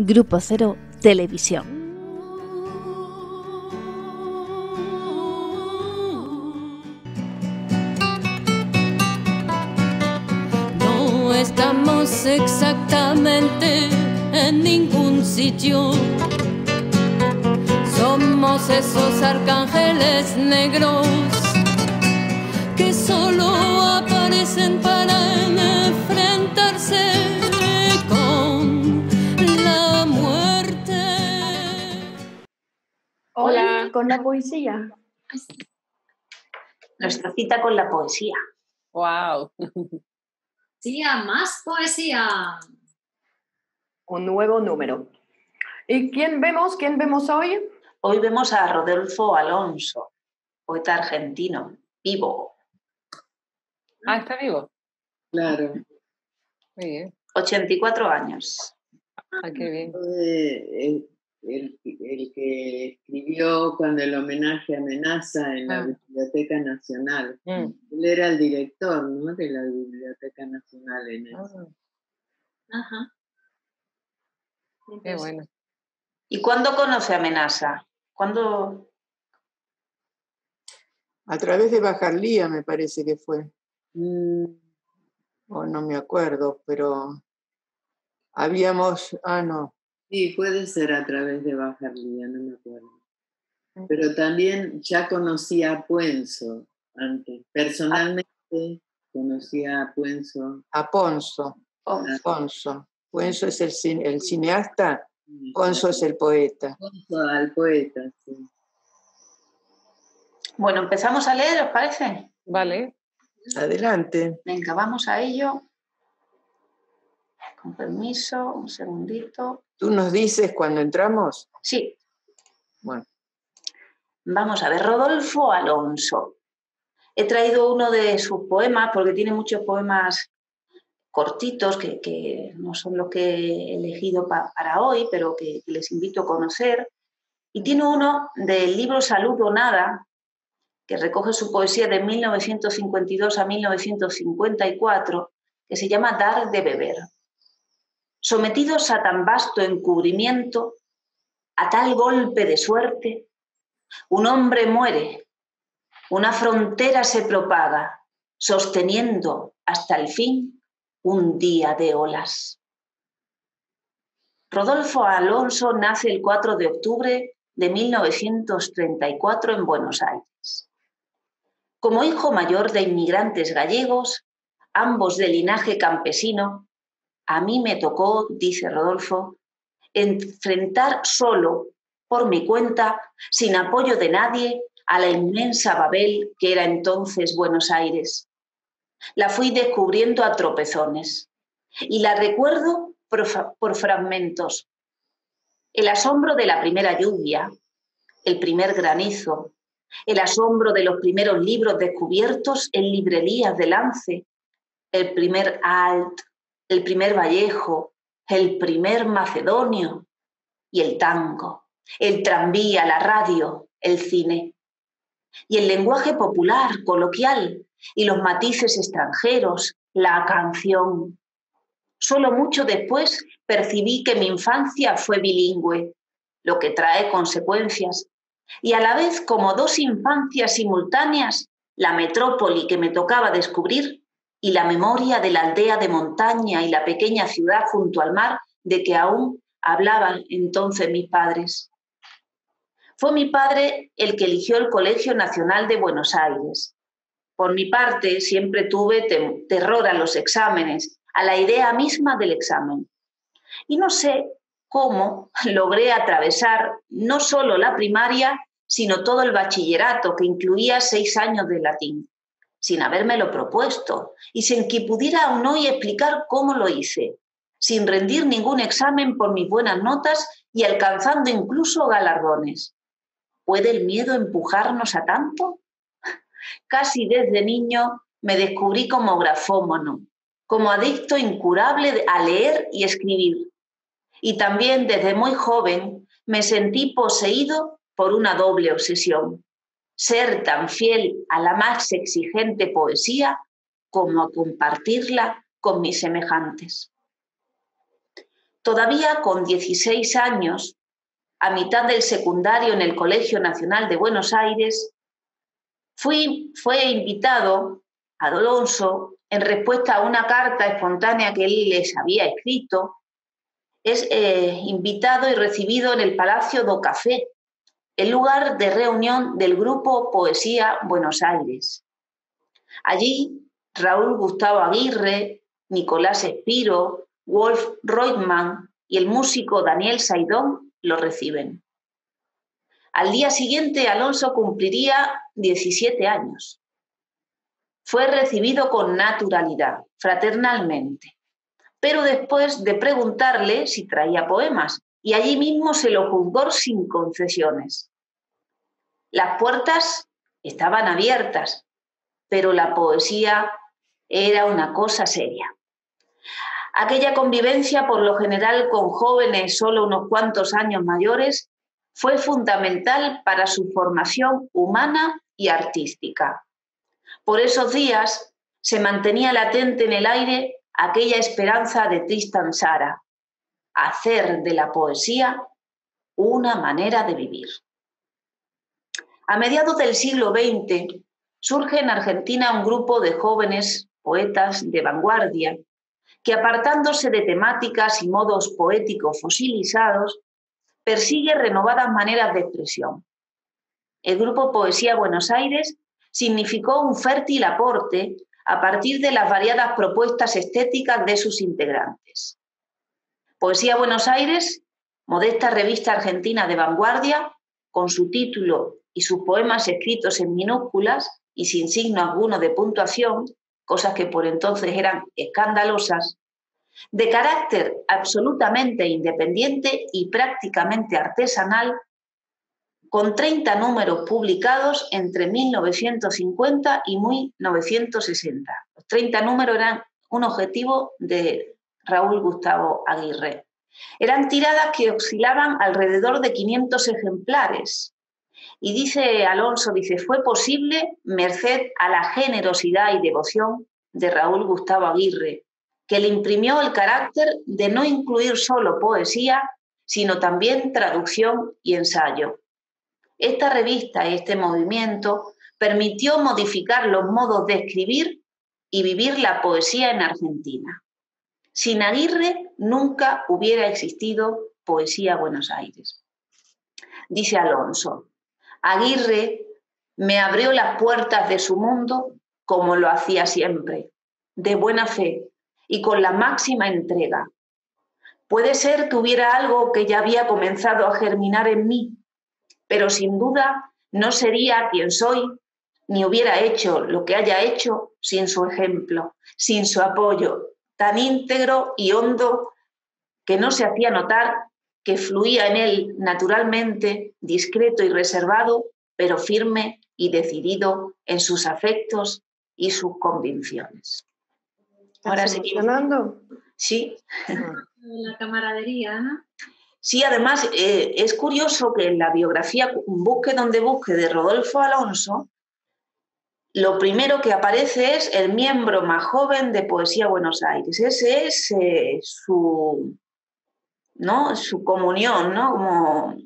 Grupo Cero Televisión. No estamos exactamente en ningún sitio. Somos esos arcángeles negros que solo aparecen para con la poesía. Nuestra cita con la poesía. Wow. Poesía, más poesía. Un nuevo número. ¿Y quién vemos? ¿Quién vemos hoy? Hoy vemos a Rodolfo Alonso, poeta argentino, vivo, Ah, está vivo. Claro. Muy bien. 84 años. Ah, qué bien. Fue el, el- que escribió cuando el homenaje a Amenaza en la Ah. Biblioteca Nacional. Mm. Él era el director, ¿no? De la Biblioteca Nacional en eso. Ah, Ajá. qué bueno. ¿Y cuándo conoce Amenaza? ¿Cuándo? A través de Bajarlía me parece que fue. Mm, o no me acuerdo, pero habíamos, ah, no, Sí, puede ser a través de Bajarlía, no me acuerdo. Pero también ya conocía a Puenzo antes. Personalmente conocía a Puenzo. a Ponzo, Oh, Ponzo. Ponzo es el, cine- el cineasta, Ponzo es el poeta. Puenzo al poeta, sí. Bueno, empezamos a leer, ¿os parece? Vale. Adelante. Venga, vamos a ello. Con permiso, un segundito. ¿Tú nos dices cuando entramos? Sí, Bueno, vamos a ver. Rodolfo Alonso. He traído uno de sus poemas porque tiene muchos poemas cortitos que, que no son los que he elegido pa- para hoy, pero que, que les invito a conocer. Y tiene uno del libro Salud o Nada, que recoge su poesía de 1952 a 1954, que se llama Dar de beber. Sometidos a tan vasto encubrimiento, a tal golpe de suerte, un hombre muere, una frontera se propaga, sosteniendo hasta el fin un día de olas. Rodolfo Alonso nace el 4 de octubre de 1934 en Buenos Aires. Como hijo mayor de inmigrantes gallegos, ambos de linaje campesino, a mí me tocó, dice Rodolfo, enfrentar solo, por mi cuenta, sin apoyo de nadie, a la inmensa Babel que era entonces Buenos Aires. La fui descubriendo a tropezones y la recuerdo por, fra- por fragmentos. El asombro de la primera lluvia, el primer granizo, el asombro de los primeros libros descubiertos en librerías de Lance, el primer alt, el primer Vallejo, el primer Macedonio y el tango, el tranvía, la radio, el cine. Y el lenguaje popular, coloquial, y los matices extranjeros, la canción. Solo mucho después percibí que mi infancia fue bilingüe, lo que trae consecuencias. Y a la vez, como dos infancias simultáneas, la metrópoli que me tocaba descubrir y la memoria de la aldea de montaña y la pequeña ciudad junto al mar de que aún hablaban entonces mis padres. Fue mi padre el que eligió el Colegio Nacional de Buenos Aires. Por mi parte, siempre tuve terror a los exámenes, a la idea misma del examen. Y no sé cómo logré atravesar no solo la primaria, sino todo el bachillerato, que incluía seis años de latín, sin habérmelo propuesto y sin que pudiera aún hoy explicar cómo lo hice, sin rendir ningún examen por mis buenas notas y alcanzando incluso galardones. ¿Puede el miedo empujarnos a tanto? Casi desde niño me descubrí como grafómono, como adicto incurable a leer y escribir. Y también desde muy joven me sentí poseído por una doble obsesión, ser tan fiel a la más exigente poesía como a compartirla con mis semejantes. Todavía con 16 años, a mitad del secundario en el Colegio Nacional de Buenos Aires, fui, fue invitado a Alonso en respuesta a una carta espontánea que él les había escrito, es eh, invitado y recibido en el Palacio do Café, el lugar de reunión del grupo Poesía Buenos Aires. Allí, Raúl Gustavo Aguirre, Nicolás Espiro, Wolf Reutemann y el músico Daniel Saidón lo reciben. Al día siguiente, Alonso cumpliría 17 años. Fue recibido con naturalidad, fraternalmente, pero después de preguntarle si traía poemas, y allí mismo se lo juzgó sin concesiones. Las puertas estaban abiertas, pero la poesía era una cosa seria. Aquella convivencia, por lo general con jóvenes solo unos cuantos años mayores, fue fundamental para su formación humana y artística. Por esos días se mantenía latente en el aire aquella esperanza de Tristan Sara, hacer de la poesía una manera de vivir. A mediados del siglo XX surge en Argentina un grupo de jóvenes poetas de vanguardia que apartándose de temáticas y modos poéticos fosilizados, persigue renovadas maneras de expresión. El grupo Poesía Buenos Aires significó un fértil aporte a partir de las variadas propuestas estéticas de sus integrantes. Poesía Buenos Aires, modesta revista argentina de vanguardia, con su título y sus poemas escritos en minúsculas y sin signo alguno de puntuación, cosas que por entonces eran escandalosas, de carácter absolutamente independiente y prácticamente artesanal, con 30 números publicados entre 1950 y 1960. Los 30 números eran un objetivo de Raúl Gustavo Aguirre. Eran tiradas que oscilaban alrededor de 500 ejemplares. Y dice Alonso, dice, fue posible merced a la generosidad y devoción de Raúl Gustavo Aguirre, que le imprimió el carácter de no incluir solo poesía, sino también traducción y ensayo. Esta revista y este movimiento permitió modificar los modos de escribir y vivir la poesía en Argentina. Sin Aguirre nunca hubiera existido Poesía Buenos Aires. Dice Alonso, Aguirre me abrió las puertas de su mundo como lo hacía siempre, de buena fe y con la máxima entrega. Puede ser que hubiera algo que ya había comenzado a germinar en mí, pero sin duda no sería quien soy ni hubiera hecho lo que haya hecho sin su ejemplo, sin su apoyo tan íntegro y hondo que no se hacía notar, que fluía en él naturalmente, discreto y reservado, pero firme y decidido en sus afectos y sus convicciones. Ahora sí. Sí. La camaradería, ¿no? Sí, además eh, es curioso que en la biografía, busque donde busque, de Rodolfo Alonso, lo primero que aparece es el miembro más joven de Poesía Buenos Aires. Ese es eh, su, ¿no? su comunión, ¿no? Como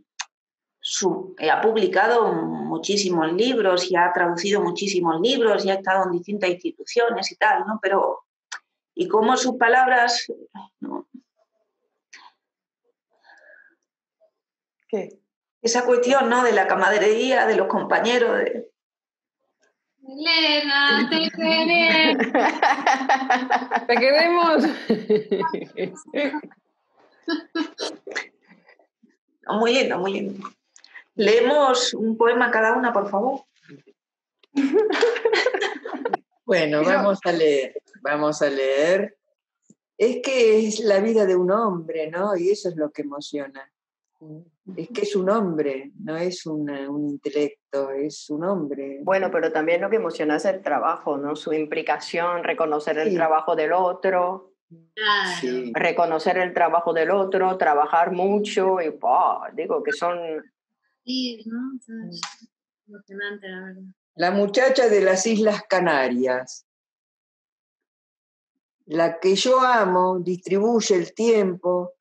su, eh, ha publicado muchísimos libros y ha traducido muchísimos libros y ha estado en distintas instituciones y tal, ¿no? Pero, y cómo sus palabras, ¿no? ¿Qué? Esa cuestión, ¿no? De la camaradería, de los compañeros. De... Elena, te queremos. Te queremos. Muy lindo, muy lindo. Leemos un poema cada una, por favor. Bueno, vamos a leer, vamos a leer. Es que es la vida de un hombre, ¿no? Y eso es lo que emociona. Es que es un hombre, no es una- un intelecto, es un hombre. Bueno, pero también lo que emociona es el trabajo, ¿no? Su implicación, reconocer el trabajo del otro. Sí. reconocer el trabajo del otro, trabajar mucho y, digo, que son Sí, ¿no? Sea, es emocionante, la verdad. La muchacha de las Islas Canarias. La que yo amo distribuye el tiempo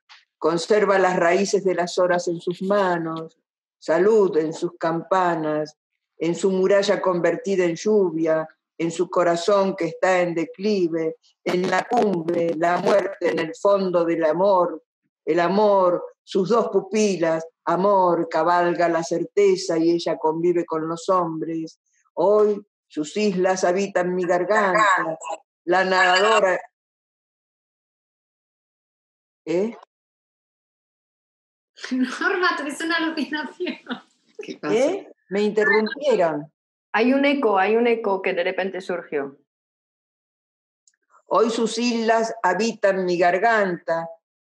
conserva las raíces de las horas en sus manos, salud en sus campanas, en su muralla convertida en lluvia, en su corazón que está en declive, en la cumbre, la muerte en el fondo del amor, el amor, sus dos pupilas, amor, cabalga la certeza y ella convive con los hombres. Hoy sus islas habitan mi garganta, la nadadora. ¿Eh? Norma, es una alucinación. ¿Qué pasa? ¿Eh? Me interrumpieron. Hay un eco, hay un eco que de repente surgió. Hoy sus islas habitan mi garganta.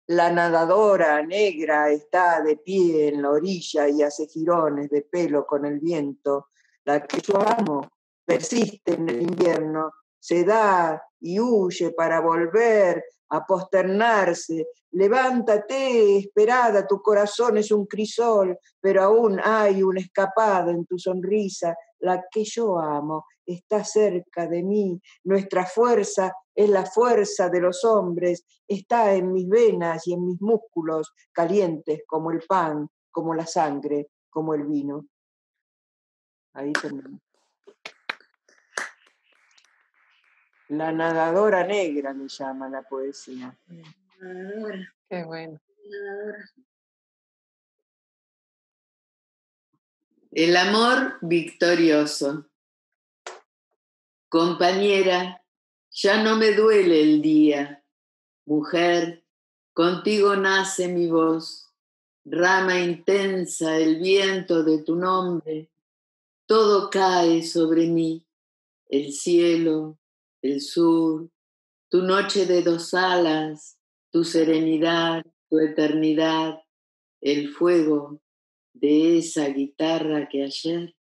La nadadora negra está de pie en la orilla y hace girones de pelo con el viento. La que yo amo persiste en el invierno, se da y huye para volver a posternarse. Levántate, esperada, tu corazón es un crisol, pero aún hay una escapada en tu sonrisa. La que yo amo está cerca de mí. Nuestra fuerza es la fuerza de los hombres, está en mis venas y en mis músculos, calientes como el pan, como la sangre, como el vino. Ahí termino. La nadadora negra le llama la poesía. Nadadora, Qué bueno. nadadora. El amor victorioso. Compañera, ya no me duele el día. Mujer, contigo nace mi voz. Rama intensa el viento de tu nombre. Todo cae sobre mí. El cielo, el sur, tu noche de dos alas, tu serenidad, tu eternidad, el fuego de esa guitarra que ayer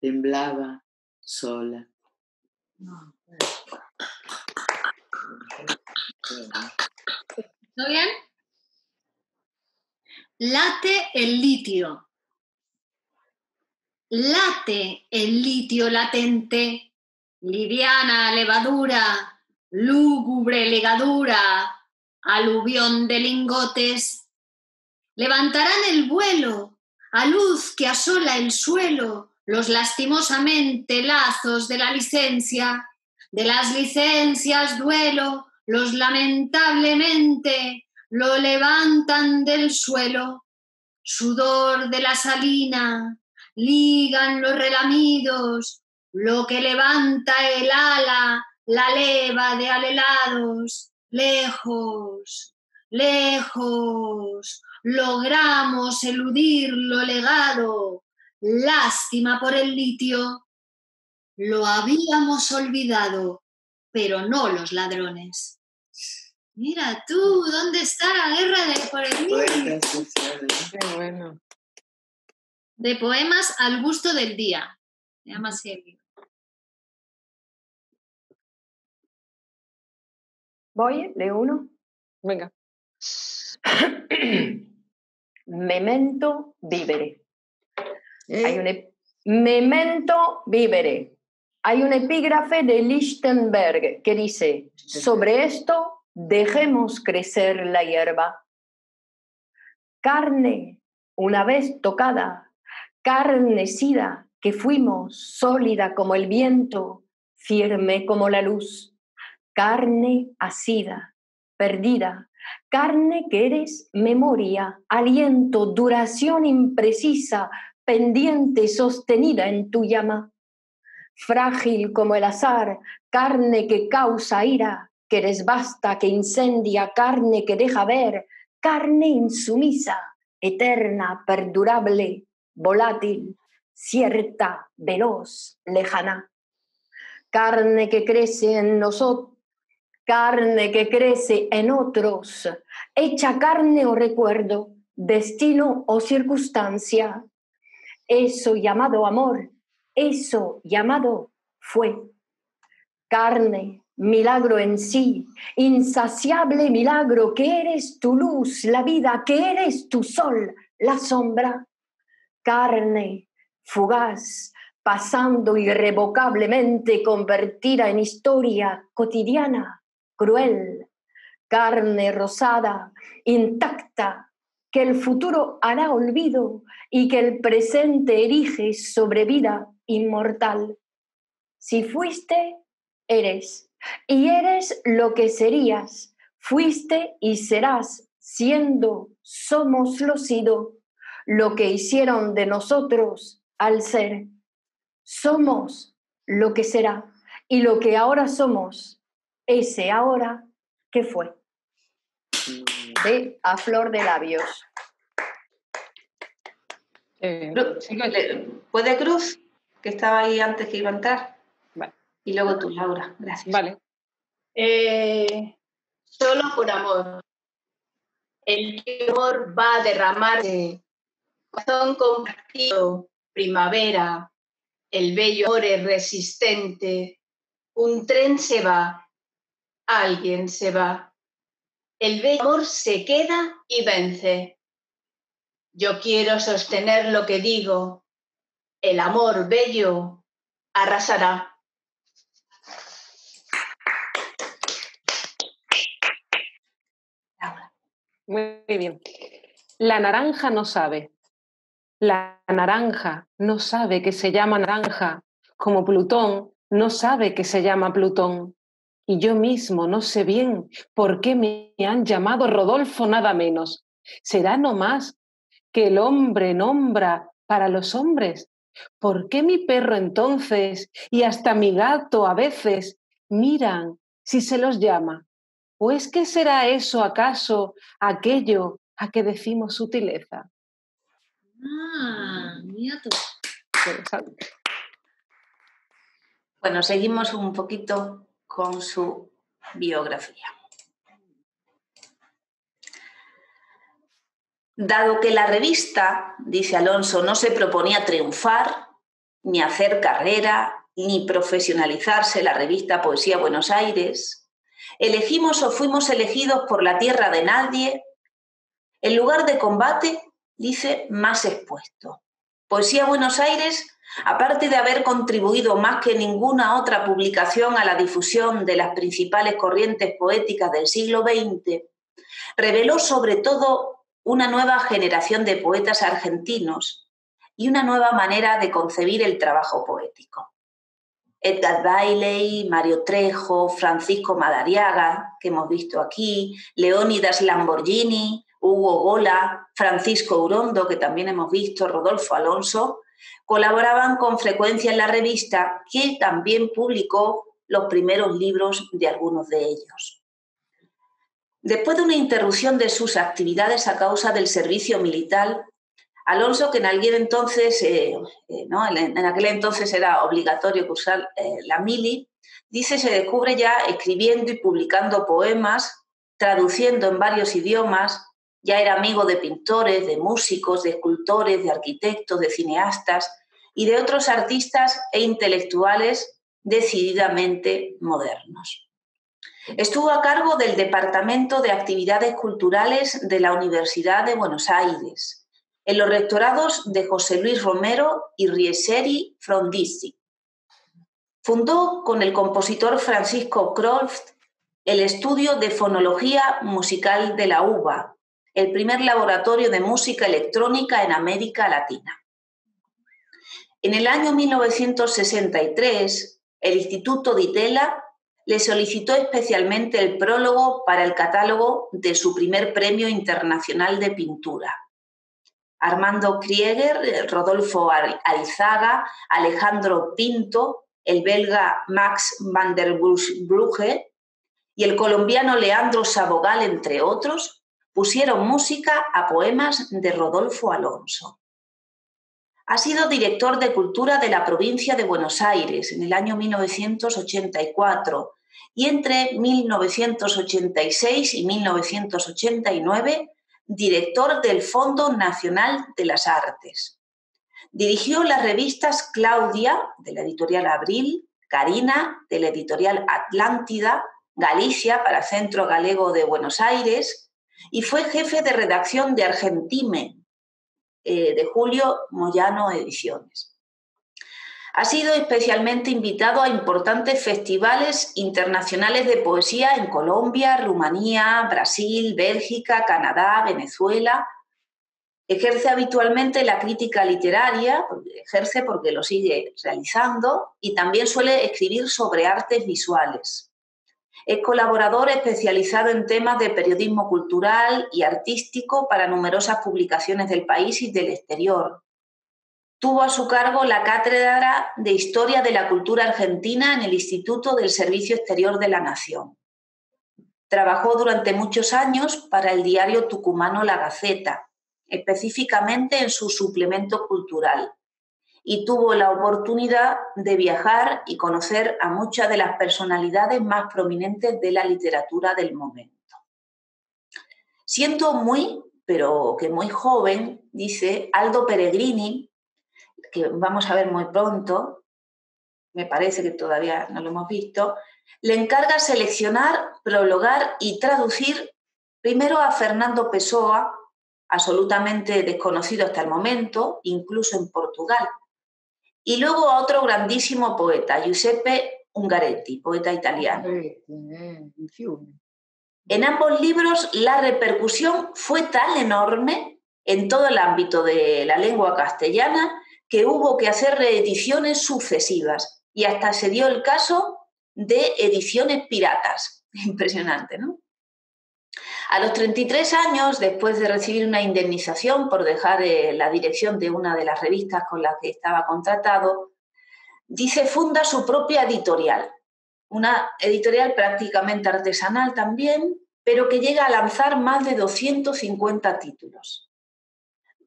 temblaba sola. ¿Todo bien? Late el litio. Late el litio latente, liviana levadura, lúgubre legadura, aluvión de lingotes. Levantarán el vuelo a luz que asola el suelo los lastimosamente lazos de la licencia, de las licencias duelo, los lamentablemente lo levantan del suelo, sudor de la salina, ligan los relamidos, lo que levanta el ala, la leva de alelados, lejos, lejos, logramos eludir lo legado, lástima por el litio, lo habíamos olvidado, pero no los ladrones. Mira tú, ¿dónde está la guerra de por el litio? Qué bueno. De poemas al gusto del día. Se llama así Voy, leo uno. Venga. Memento vivere. ¿Eh? Hay un ep- Memento vivere. Hay un epígrafe de Lichtenberg que dice, sobre esto dejemos crecer la hierba. Carne, una vez tocada, carnecida que fuimos, sólida como el viento, firme como la luz. Carne asida, perdida, carne que eres memoria, aliento, duración imprecisa, pendiente, sostenida en tu llama. Frágil como el azar, carne que causa ira, que desbasta, que incendia, carne que deja ver, carne insumisa, eterna, perdurable, volátil, cierta, veloz, lejana. Carne que crece en nosotros, carne que crece en otros, hecha carne o recuerdo, destino o circunstancia. Eso llamado amor, eso llamado fue. Carne, milagro en sí, insaciable milagro, que eres tu luz, la vida, que eres tu sol, la sombra. Carne, fugaz, pasando irrevocablemente convertida en historia cotidiana, cruel. carne rosada, intacta, que el futuro hará olvido y que el presente erige sobre vida inmortal. Si fuiste, eres, y eres lo que serías, fuiste y serás, siendo, somos lo sido, lo que hicieron de nosotros al ser. Somos lo que será y lo que ahora somos, ese ahora que fue. De a flor de labios. Eh, ¿Puede Cruz? Que estaba ahí antes que iba a entrar. Y luego tú, Laura. Gracias. Vale. Eh, solo por amor. El amor va a derramarse. Corazón compartido, primavera, el bello amor es resistente. Un tren se va, alguien se va. El bello amor se queda y vence. Yo quiero sostener lo que digo. El amor bello arrasará. Muy bien. La naranja no sabe. La naranja no sabe que se llama naranja, como Plutón no sabe que se llama Plutón. Y yo mismo no sé bien por qué me han llamado Rodolfo nada menos. ¿Será no más que el hombre nombra para los hombres? ¿Por qué mi perro entonces y hasta mi gato a veces miran si se los llama? ¿O es que será eso acaso aquello a que decimos sutileza? Ah, mira tú. Bueno, seguimos un poquito con su biografía. Dado que la revista, dice Alonso, no se proponía triunfar, ni hacer carrera, ni profesionalizarse la revista Poesía Buenos Aires, elegimos o fuimos elegidos por la tierra de nadie, el lugar de combate, dice, más expuesto. Poesía Buenos Aires, aparte de haber contribuido más que ninguna otra publicación a la difusión de las principales corrientes poéticas del siglo XX, reveló sobre todo una nueva generación de poetas argentinos y una nueva manera de concebir el trabajo poético. Edgar Bailey, Mario Trejo, Francisco Madariaga, que hemos visto aquí, Leónidas Lamborghini, Hugo Gola, Francisco Urondo, que también hemos visto, Rodolfo Alonso, colaboraban con frecuencia en la revista, que también publicó los primeros libros de algunos de ellos. Después de una interrupción de sus actividades a causa del servicio militar, Alonso, que en aquel entonces, eh, eh, en, aquel entonces era obligatorio cursar eh, la mili, dice se descubre ya escribiendo y publicando poemas, traduciendo en varios idiomas, ya era amigo de pintores, de músicos, de escultores, de arquitectos, de cineastas y de otros artistas e intelectuales decididamente modernos. Estuvo a cargo del Departamento de Actividades Culturales de la Universidad de Buenos Aires, en los rectorados de José Luis Romero y Rieseri Frondizi. Fundó con el compositor Francisco Croft el Estudio de Fonología Musical de la UBA, el primer laboratorio de música electrónica en América Latina. En el año 1963, el Instituto Di Tella le solicitó especialmente el prólogo para el catálogo de su primer premio internacional de pintura. Armando Krieger, Rodolfo Arizaga, Alejandro Pinto, el belga Max van der Brugge y el colombiano Leandro Sabogal, entre otros, pusieron música a poemas de Rodolfo Alonso. Ha sido director de Cultura de la provincia de Buenos Aires en el año 1984 y entre 1986 y 1989 director del Fondo Nacional de las Artes. Dirigió las revistas Claudia, de la editorial Abril, Karina, de la editorial Atlántida, Galicia, para Centro Galego de Buenos Aires, y fue jefe de redacción de Argentime, eh, de Julio Moyano Ediciones. Ha sido especialmente invitado a importantes festivales internacionales de poesía en Colombia, Rumanía, Brasil, Bélgica, Canadá, Venezuela. Ejerce habitualmente la crítica literaria, ejerce porque lo sigue realizando, y también suele escribir sobre artes visuales. Es colaborador especializado en temas de periodismo cultural y artístico para numerosas publicaciones del país y del exterior. Tuvo a su cargo la Cátedra de Historia de la Cultura Argentina en el Instituto del Servicio Exterior de la Nación. Trabajó durante muchos años para el diario tucumano La Gaceta, específicamente en su suplemento cultural, y tuvo la oportunidad de viajar y conocer a muchas de las personalidades más prominentes de la literatura del momento. Siento muy, pero que muy joven, dice Aldo Peregrini, que vamos a ver muy pronto, me parece que todavía no lo hemos visto, le encarga seleccionar, prologar y traducir primero a Fernando Pessoa, absolutamente desconocido hasta el momento, incluso en Portugal, y luego a otro grandísimo poeta, Giuseppe Ungaretti, poeta italiano. Eh, En ambos libros la repercusión fue tan enorme en todo el ámbito de la lengua castellana que hubo que hacer reediciones sucesivas y hasta se dio el caso de ediciones piratas. Impresionante, ¿no? A los 33 años, después de recibir una indemnización por dejar eh, la dirección de una de las revistas con las que estaba contratado, dice funda su propia editorial, una editorial prácticamente artesanal también, pero que llega a lanzar más de 250 títulos.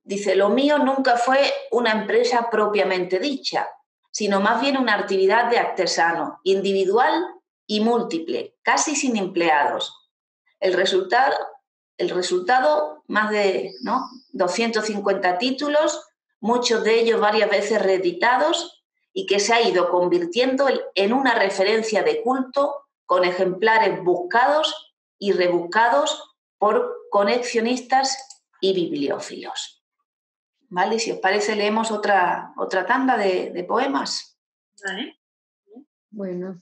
Dice, lo mío nunca fue una empresa propiamente dicha, sino más bien una actividad de artesano, individual y múltiple, casi sin empleados. El resultado, el resultado más de 250 títulos, muchos de ellos varias veces reeditados y que se ha ido convirtiendo en una referencia de culto con ejemplares buscados y rebuscados por conexionistas y bibliófilos. ¿Vale? Si os parece, leemos otra, otra tanda de, poemas. Vale. Bueno.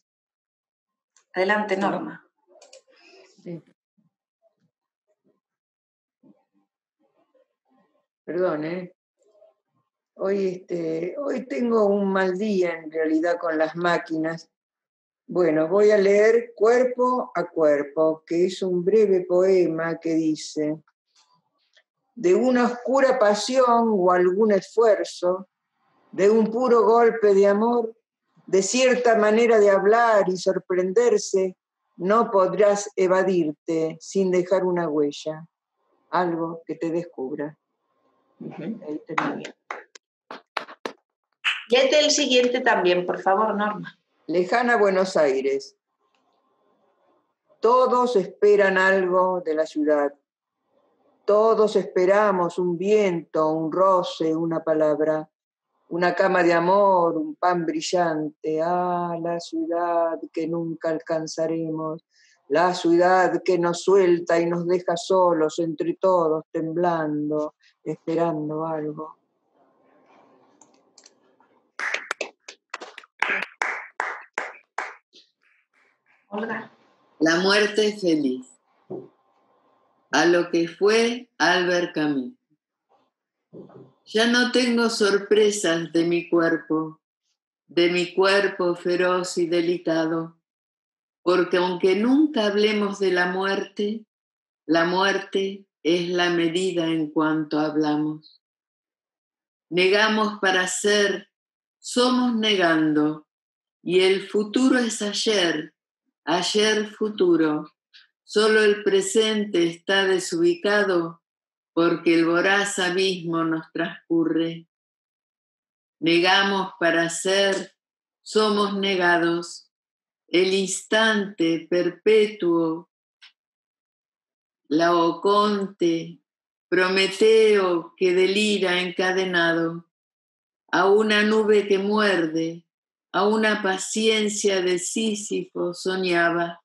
Adelante, Norma. Perdón, ¿eh? Hoy, este, hoy tengo un mal día en realidad con las máquinas. Bueno, voy a leer Cuerpo a Cuerpo, que es un breve poema que dice, de una oscura pasión o algún esfuerzo, de un puro golpe de amor, de cierta manera de hablar y sorprenderse, no podrás evadirte sin dejar una huella, algo que te descubra. Ahí el siguiente también, por favor, Norma. Lejana Buenos Aires. Todos esperan algo de la ciudad todos esperamos un viento, un roce, una palabra, una cama de amor, un pan brillante. Ah, la ciudad que nunca alcanzaremos, la ciudad que nos suelta y nos deja solos entre todos, temblando, esperando algo. La muerte es feliz a lo que fue Albert Camus. Ya no tengo sorpresas de mi cuerpo, de mi cuerpo feroz y delicado, porque aunque nunca hablemos de la muerte, la muerte es la medida en cuanto hablamos. Negamos para ser, somos negando, y el futuro es ayer, ayer futuro, Solo el presente está desubicado porque el voraz abismo nos transcurre. Negamos para ser, somos negados. El instante perpetuo, Laoconte, Prometeo que delira encadenado, a una nube que muerde, a una paciencia de Sísifo soñaba,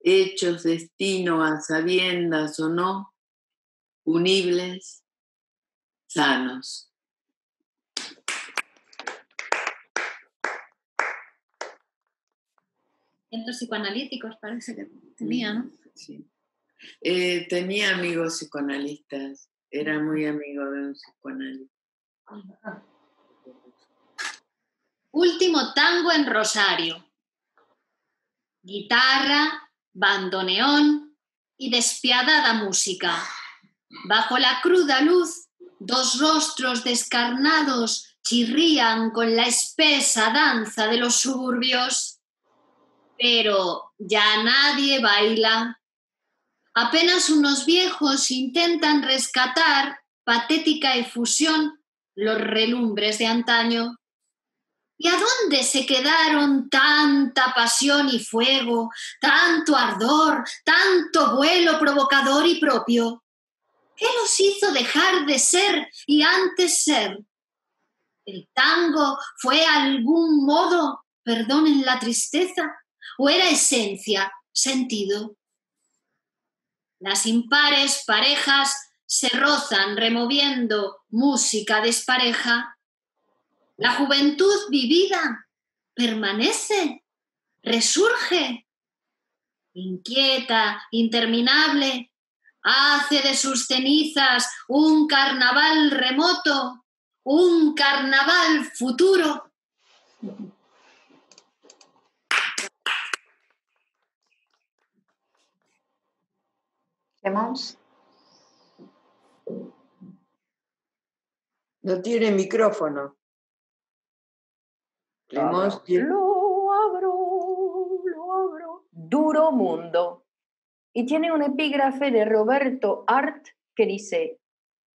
hechos destino a sabiendas o no, unibles, sanos. Centros psicoanalíticos parece que mm, tenía, ¿no? Sí. Eh, tenía amigos psicoanalistas, era muy amigo de un psicoanalista. Último tango en Rosario. Guitarra, bandoneón y despiadada música. Bajo la cruda luz, dos rostros descarnados chirrían con la espesa danza de los suburbios. Pero ya nadie baila. Apenas unos viejos intentan rescatar, patética efusión, los relumbres de antaño. ¿Y a dónde se quedaron tanta pasión y fuego, tanto ardor, tanto vuelo provocador y propio? ¿Qué los hizo dejar de ser y antes ser? ¿El tango fue algún modo, perdonen la tristeza, o era esencia, sentido? Las impares parejas se rozan removiendo música despareja la juventud vivida permanece, resurge, inquieta, interminable, hace de sus cenizas un carnaval remoto, un carnaval futuro. No tiene micrófono. Lo abro, lo abro. Duro mundo. Y tiene un epígrafe de Roberto Art que dice,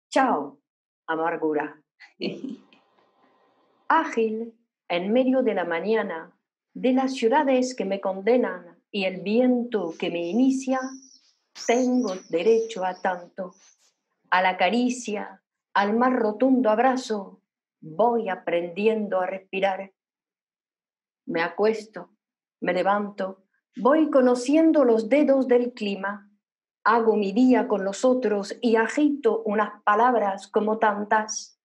chao, amargura. Ágil, en medio de la mañana, de las ciudades que me condenan y el viento que me inicia, tengo derecho a tanto, a la caricia, al más rotundo abrazo, voy aprendiendo a respirar me acuesto, me levanto, voy conociendo los dedos del clima, hago mi día con los otros y agito unas palabras como tantas.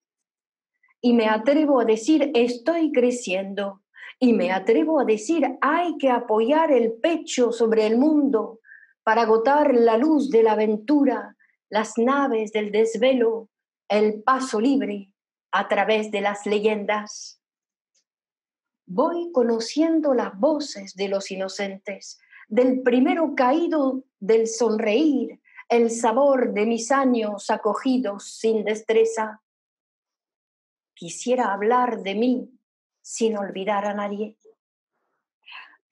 Y me atrevo a decir estoy creciendo. Y me atrevo a decir hay que apoyar el pecho sobre el mundo para agotar la luz de la aventura, las naves del desvelo, el paso libre a través de las leyendas voy conociendo las voces de los inocentes, del primero caído del sonreír, el sabor de mis años acogidos sin destreza. Quisiera hablar de mí sin olvidar a nadie.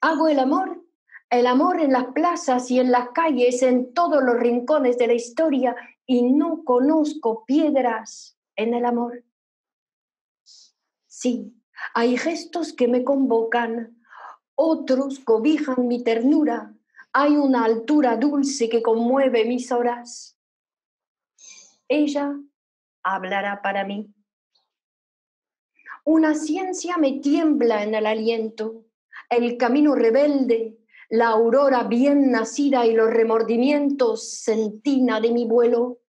Hago el amor, el amor en las plazas y en las calles, en todos los rincones de la historia, y no conozco piedras en el amor. Sí, hay gestos que me convocan, otros cobijan mi ternura. Hay una altura dulce que conmueve mis horas. Ella hablará para mí. Una ciencia me tiembla en el aliento, el camino rebelde, la aurora bien nacida y los remordimientos sentina de mi vuelo.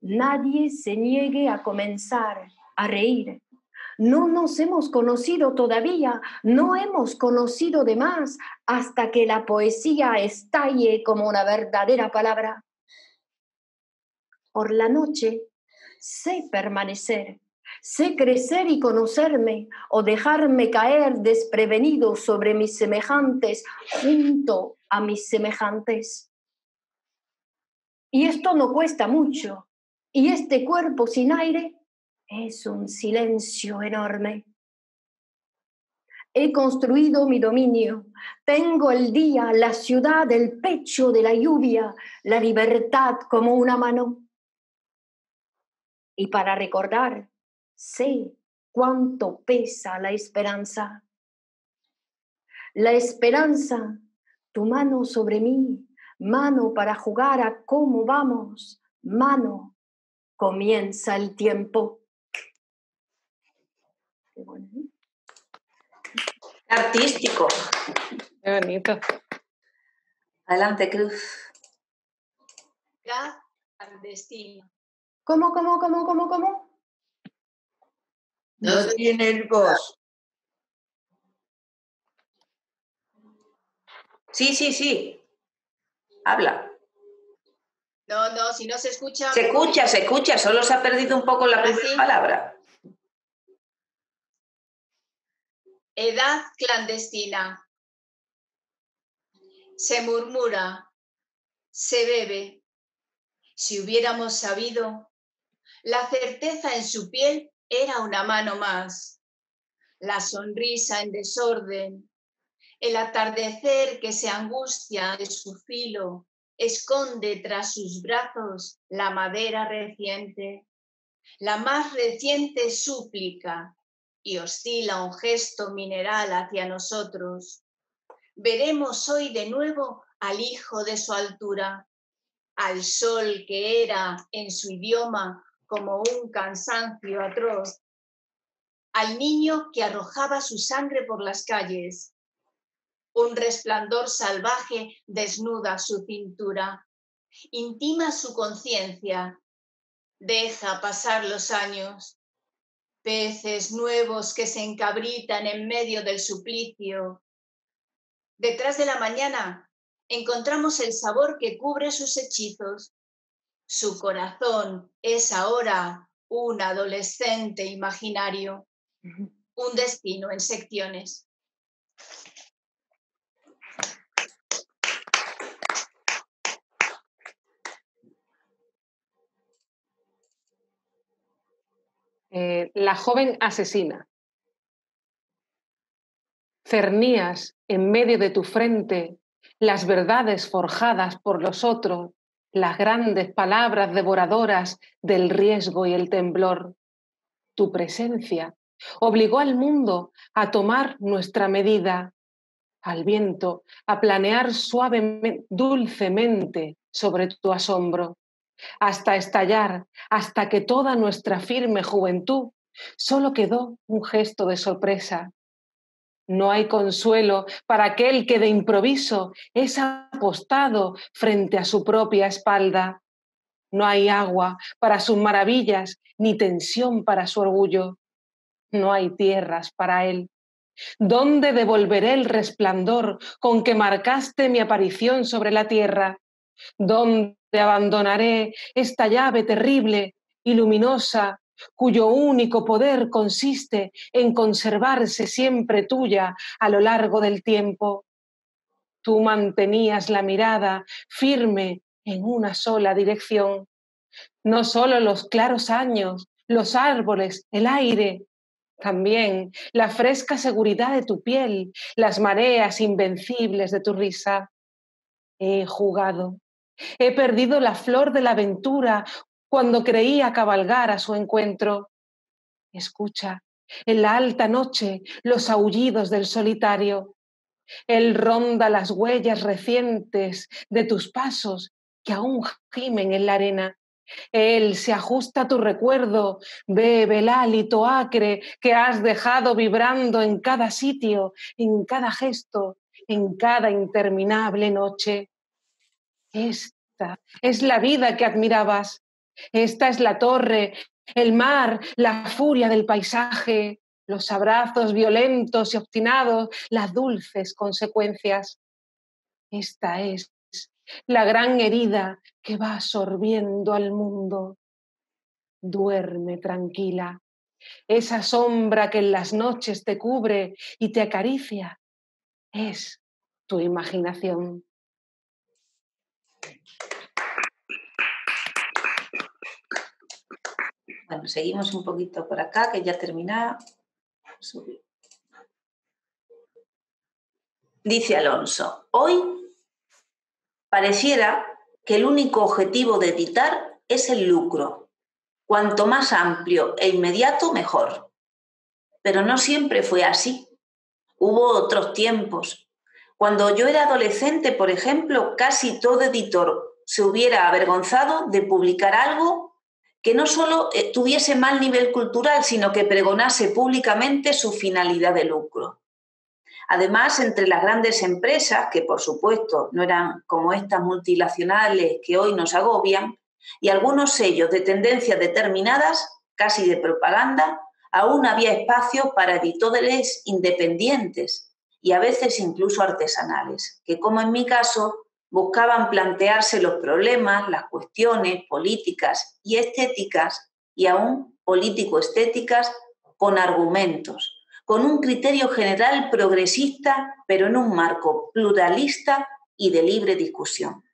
Nadie se niegue a comenzar a reír no nos hemos conocido todavía, no hemos conocido de más hasta que la poesía estalle como una verdadera palabra. Por la noche sé permanecer, sé crecer y conocerme o dejarme caer desprevenido sobre mis semejantes junto a mis semejantes. Y esto no cuesta mucho. Y este cuerpo sin aire es un silencio enorme. He construido mi dominio. Tengo el día, la ciudad, el pecho de la lluvia, la libertad como una mano. Y para recordar, sé cuánto pesa la esperanza. La esperanza, tu mano sobre mí, mano para jugar a cómo vamos, mano, comienza el tiempo. Artístico. Qué bonito. Adelante, Cruz. destino. ¿Cómo, cómo, cómo, cómo, cómo? No tiene el voz. Sí, sí, sí. Habla. No, no, si no se escucha. Se escucha, se escucha, solo se ha perdido un poco la ¿Ahora primera sí? palabra. Edad clandestina. Se murmura, se bebe. Si hubiéramos sabido, la certeza en su piel era una mano más. La sonrisa en desorden, el atardecer que se angustia de su filo, esconde tras sus brazos la madera reciente, la más reciente súplica, y oscila un gesto mineral hacia nosotros. Veremos hoy de nuevo al hijo de su altura, al sol que era en su idioma como un cansancio atroz, al niño que arrojaba su sangre por las calles. Un resplandor salvaje desnuda su cintura, intima su conciencia, deja pasar los años, peces nuevos que se encabritan en medio del suplicio. Detrás de la mañana encontramos el sabor que cubre sus hechizos. Su corazón es ahora un adolescente imaginario, un destino en secciones. Eh, la joven asesina. Cernías en medio de tu frente las verdades forjadas por los otros, las grandes palabras devoradoras del riesgo y el temblor. Tu presencia obligó al mundo a tomar nuestra medida, al viento a planear suavemente, dulcemente sobre tu asombro, hasta estallar, hasta que toda nuestra firme juventud solo quedó un gesto de sorpresa. No hay consuelo para aquel que de improviso es apostado frente a su propia espalda. No hay agua para sus maravillas, ni tensión para su orgullo. No hay tierras para él. ¿Dónde devolveré el resplandor con que marcaste mi aparición sobre la tierra? ¿Dónde abandonaré esta llave terrible y luminosa cuyo único poder consiste en conservarse siempre tuya a lo largo del tiempo? Tú mantenías la mirada firme en una sola dirección. No solo los claros años, los árboles, el aire, también la fresca seguridad de tu piel, las mareas invencibles de tu risa. He jugado, he perdido la flor de la aventura cuando creía cabalgar a su encuentro. Escucha en la alta noche los aullidos del solitario. Él ronda las huellas recientes de tus pasos que aún gimen en la arena. Él se ajusta a tu recuerdo, bebe el hálito acre que has dejado vibrando en cada sitio, en cada gesto, en cada interminable noche. Esta es la vida que admirabas. Esta es la torre, el mar, la furia del paisaje, los abrazos violentos y obstinados, las dulces consecuencias. Esta es la gran herida que va absorbiendo al mundo. Duerme tranquila. Esa sombra que en las noches te cubre y te acaricia es tu imaginación. Bueno, seguimos un poquito por acá, que ya termina. Dice Alonso, hoy pareciera que el único objetivo de editar es el lucro. Cuanto más amplio e inmediato, mejor. Pero no siempre fue así. Hubo otros tiempos. Cuando yo era adolescente, por ejemplo, casi todo editor se hubiera avergonzado de publicar algo que no solo eh, tuviese mal nivel cultural, sino que pregonase públicamente su finalidad de lucro. Además, entre las grandes empresas, que por supuesto no eran como estas multinacionales que hoy nos agobian, y algunos sellos de tendencias determinadas, casi de propaganda, aún había espacio para editores independientes y a veces incluso artesanales, que como en mi caso buscaban plantearse los problemas, las cuestiones políticas y estéticas y aún político-estéticas con argumentos, con un criterio general progresista, pero en un marco pluralista y de libre discusión.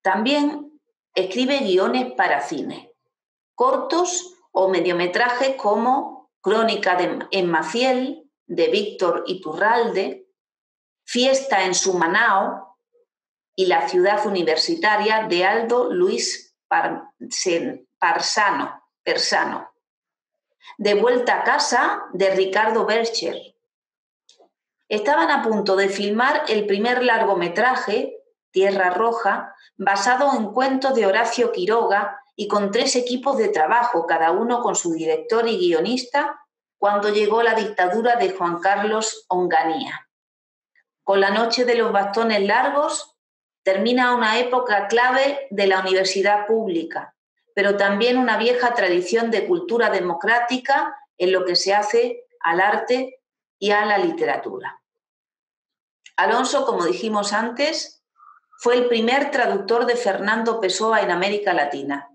También escribe guiones para cine, cortos o mediometrajes como Crónica de, en Maciel, de Víctor Iturralde, Fiesta en Sumanao y La ciudad universitaria de Aldo Luis Parsano, Persano. De vuelta a casa de Ricardo Bercher. Estaban a punto de filmar el primer largometraje, Tierra Roja, basado en cuentos de Horacio Quiroga y con tres equipos de trabajo, cada uno con su director y guionista, cuando llegó la dictadura de Juan Carlos Onganía. Con la noche de los bastones largos termina una época clave de la universidad pública, pero también una vieja tradición de cultura democrática en lo que se hace al arte y a la literatura. Alonso, como dijimos antes, fue el primer traductor de Fernando Pessoa en América Latina,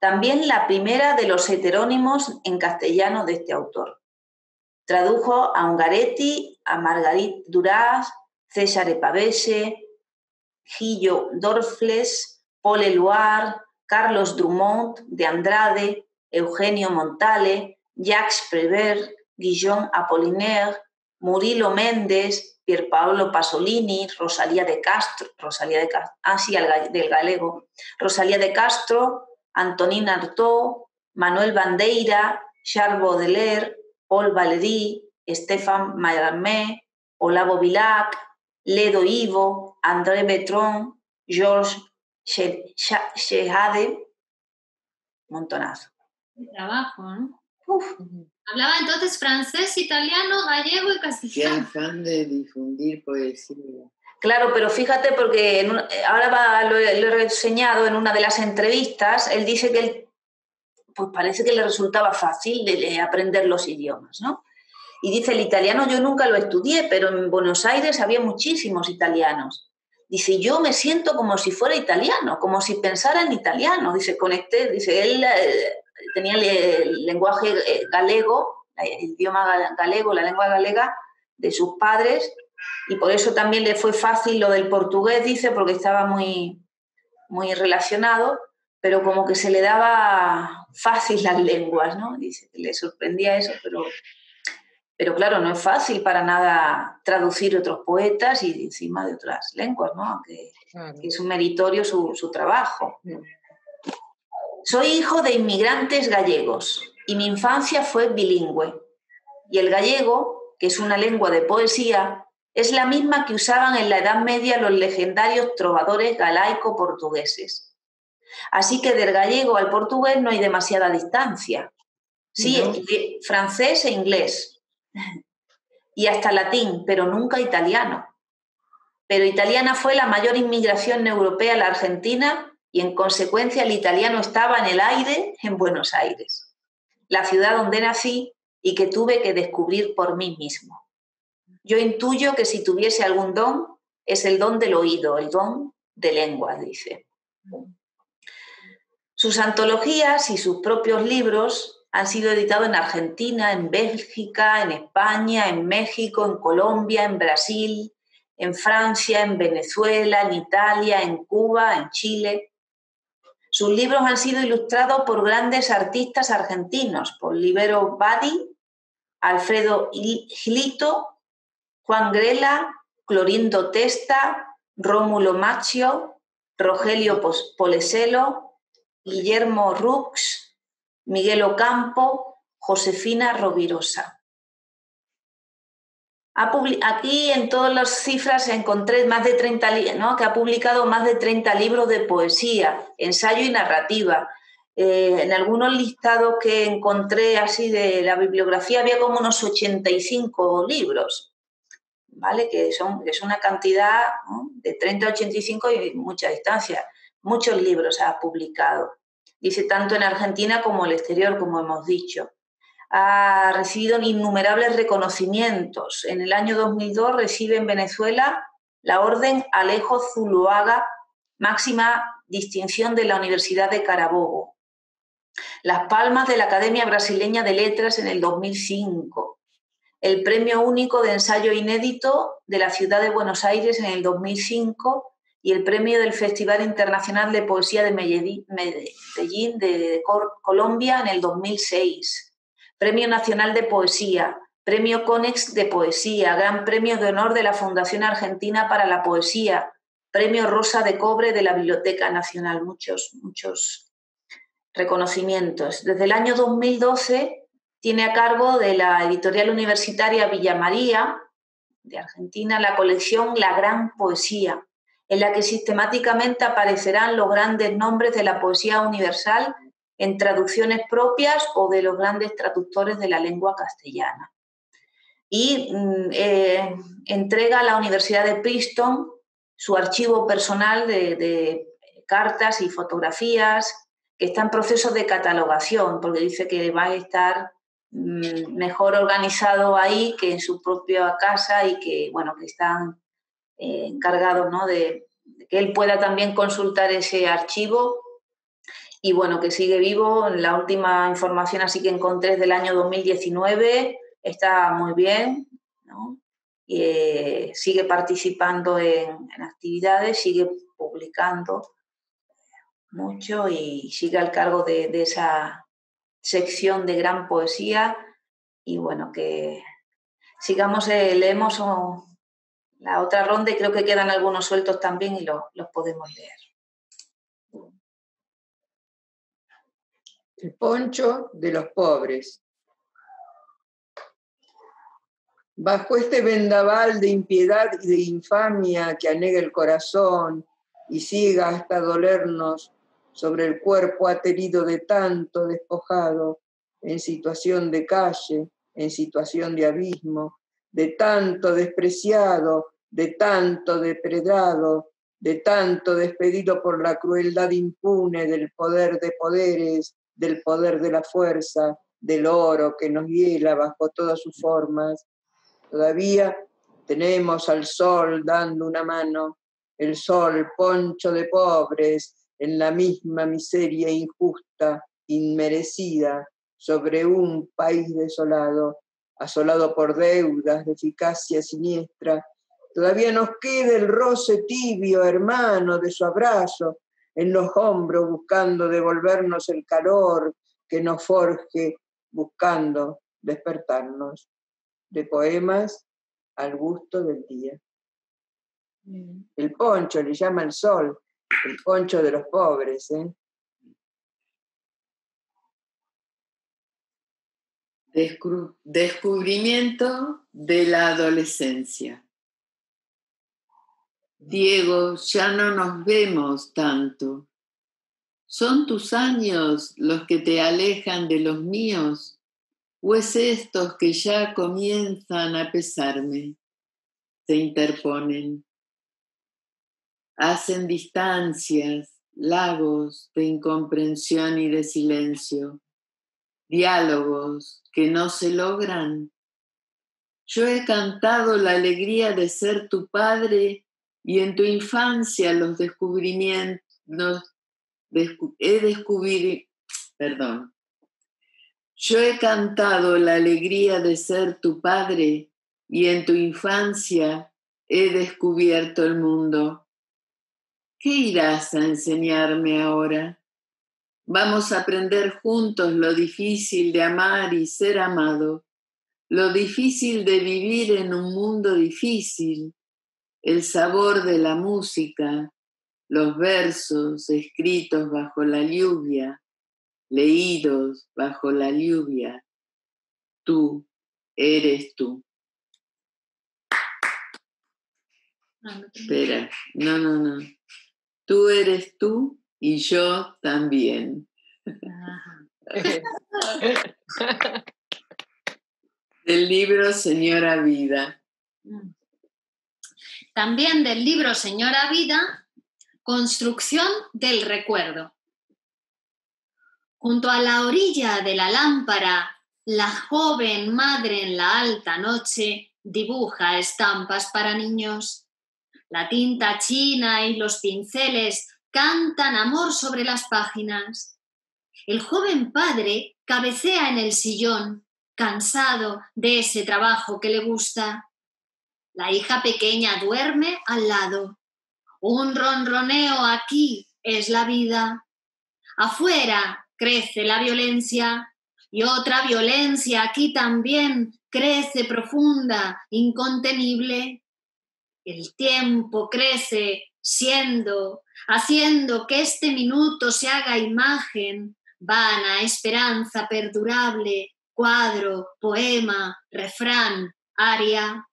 también la primera de los heterónimos en castellano de este autor. Tradujo a Ungaretti, a Margarit Duras, César Pavese, Gillo Dorfles, Paul Eluard, Carlos Drummond de Andrade, Eugenio Montale, Jacques Prévert, Guillaume Apollinaire, Murilo Méndez, Pierpaolo Pasolini, Rosalía de Castro, Rosalía de Castro, ah, del galego, Rosalía de Castro, Antonin Artaud, Manuel Bandeira, Charles Baudelaire, Paul Valéry, Stéphane Mallarmé, Olavo Bilac, Ledo Ivo, André Betron, Georges Shehade, montonazo. De trabajo, ¿no? Hablaba entonces francés, italiano, gallego y castellano. Qué afán de difundir poesía. Claro, pero fíjate porque ahora lo, he reseñado en una de las entrevistas, él dice que él, pues parece que le resultaba fácil de, aprender los idiomas, ¿no? Y dice, el italiano yo nunca lo estudié, pero en Buenos Aires había muchísimos italianos. Dice, yo me siento como si fuera italiano, como si pensara en italiano. Dice, conecté, dice, él eh, tenía el lenguaje eh, galego, el idioma galego, la lengua galega de sus padres, y por eso también le fue fácil lo del portugués, dice, porque estaba muy, muy relacionado, pero como que se le daba fácil las lenguas, ¿no? Dice le sorprendía eso, pero, pero claro, no es fácil para nada traducir otros poetas y encima de otras lenguas, ¿no? Aunque es un meritorio su, su trabajo. Soy hijo de inmigrantes gallegos y mi infancia fue bilingüe. Y el gallego, que es una lengua de poesía, es la misma que usaban en la Edad Media los legendarios trovadores galaico-portugueses. Así que del gallego al portugués no hay demasiada distancia. Sí, francés e inglés. Y hasta latín, pero nunca italiano. Pero italiana fue la mayor inmigración europea a la Argentina y en consecuencia el italiano estaba en el aire en Buenos Aires, la ciudad donde nací y que tuve que descubrir por mí mismo. Yo intuyo que si tuviese algún don, es el don del oído, el don de lengua, dice. Sus antologías y sus propios libros han sido editados en Argentina, en Bélgica, en España, en México, en Colombia, en Brasil, en Francia, en Venezuela, en Italia, en Cuba, en Chile. Sus libros han sido ilustrados por grandes artistas argentinos, por Libero Badi, Alfredo Gilito Juan Grela, Clorindo Testa, Rómulo Macchio, Rogelio Poleselo, Guillermo Rux, Miguel Ocampo, Josefina Rovirosa. Aquí en todas las cifras encontré más de 30 ¿no? que ha publicado más de 30 libros de poesía, ensayo y narrativa. Eh, en algunos listados que encontré así de la bibliografía había como unos 85 libros. ¿vale? Que son, es una cantidad de 30 a 85 y mucha distancia. Muchos libros ha publicado. Dice tanto en Argentina como en el exterior, como hemos dicho. ha recibido innumerables reconocimientos. En el año 2002 recibe en Venezuela la Orden Alejo Zuluaga, máxima distinción de la Universidad de Carabobo. Las Palmas de la Academia Brasileña de Letras en el 2005. El Premio Único de Ensayo Inédito de la Ciudad de Buenos Aires en el 2005 y el premio del Festival Internacional de Poesía de Medellín, de Colombia en el 2006. Premio Nacional de Poesía, Premio Conex de Poesía, Gran Premio de Honor de la Fundación Argentina para la Poesía, Premio Rosa de Cobre de la Biblioteca Nacional, muchos, muchos reconocimientos. Desde el año 2012 tiene a cargo de la editorial universitaria Villa María de Argentina la colección La Gran Poesía, en la que sistemáticamente aparecerán los grandes nombres de la poesía universal en traducciones propias o de los grandes traductores de la lengua castellana. Y mm, eh, entrega a la Universidad de Princeton su archivo personal de, cartas y fotografías que está en proceso de catalogación, porque dice que va a estar mm, mejor organizado ahí que en su propia casa y que, bueno, que están eh, encargados ¿no? de, que él pueda también consultar ese archivo y bueno, que sigue vivo. La última información así que encontré es del año 2019, está muy bien, ¿no? Y, eh, sigue participando en, actividades, sigue publicando mucho y sigue al cargo de, esa sección de gran poesía y bueno, que sigamos, eh, leemos la otra ronda y creo que quedan algunos sueltos también y lo, los podemos leer. El poncho de los pobres. Bajo este vendaval de impiedad y de infamia que anega el corazón y siga hasta dolernos sobre el cuerpo aterido de tanto despojado, en situación de calle, en situación de abismo, de tanto despreciado, de tanto depredado, de tanto despedido por la crueldad impune del poder de poderes, del poder de la fuerza, del oro que nos hiela bajo todas sus formas. Todavía tenemos al sol dando una mano, el sol poncho de pobres en la misma miseria injusta, inmerecida, sobre un país desolado, asolado por deudas de eficacia siniestra. Todavía nos queda el roce tibio, hermano, de su abrazo, en los hombros buscando devolvernos el calor que nos forje, buscando despertarnos. De poemas al gusto del día. El poncho le llama el sol, el poncho de los pobres. ¿eh? Descubrimiento de la adolescencia. Diego, ya no nos vemos tanto. ¿Son tus años los que te alejan de los míos? ¿O es estos que ya comienzan a pesarme? Se interponen. Hacen distancias, lagos de incomprensión y de silencio, diálogos que no se logran. Yo he cantado la alegría de ser tu padre y en tu infancia los descubrimientos, he descubierto, perdón, yo he cantado la alegría de ser tu padre y en tu infancia he descubierto el mundo. ¿Qué irás a enseñarme ahora? Vamos a aprender juntos lo difícil de amar y ser amado, lo difícil de vivir en un mundo difícil, el sabor de la música, los versos escritos bajo la lluvia, leídos bajo la lluvia. Tú eres tú. Espera, no, no, no. Tú eres tú y yo también. Del libro Señora Vida. También del libro Señora Vida, Construcción del Recuerdo. Junto a la orilla de la lámpara La joven madre en la alta noche dibuja estampas para niños. La tinta china y los pinceles cantan amor sobre las páginas. El joven padre cabecea en el sillón, cansado de ese trabajo que le gusta. La hija pequeña duerme al lado. Un ronroneo aquí es la vida. Afuera crece la violencia y otra violencia aquí también crece profunda, incontenible. El tiempo crece siendo, haciendo que este minuto se haga imagen, vana, esperanza perdurable, cuadro, poema, refrán, aria.